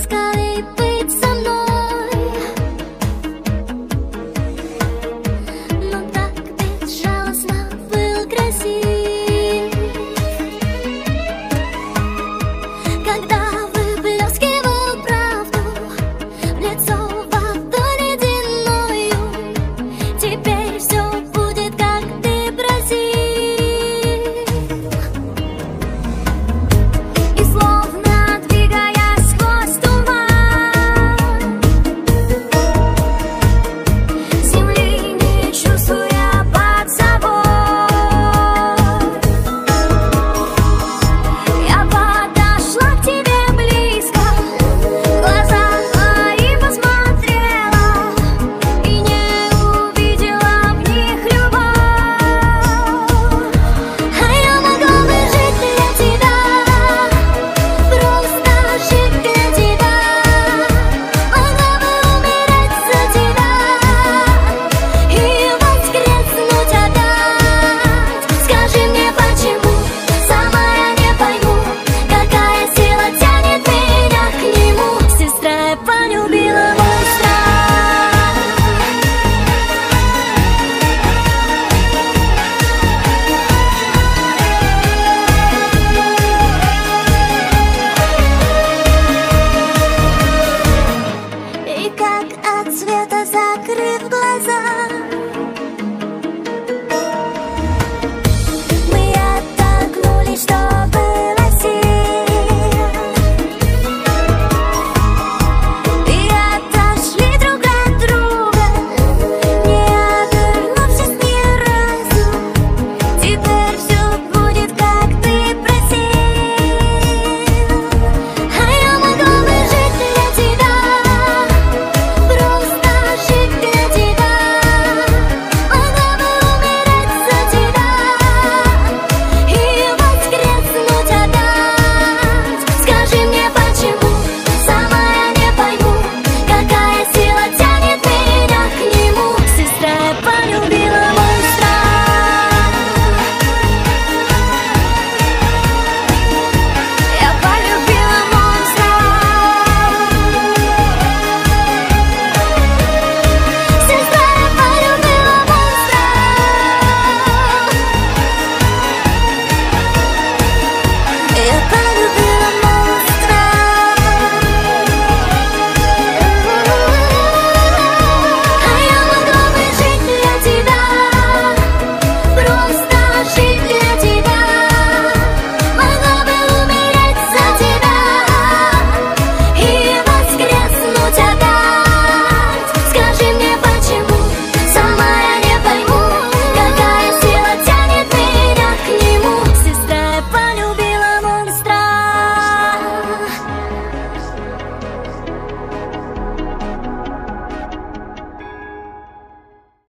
escalate закрыв глаза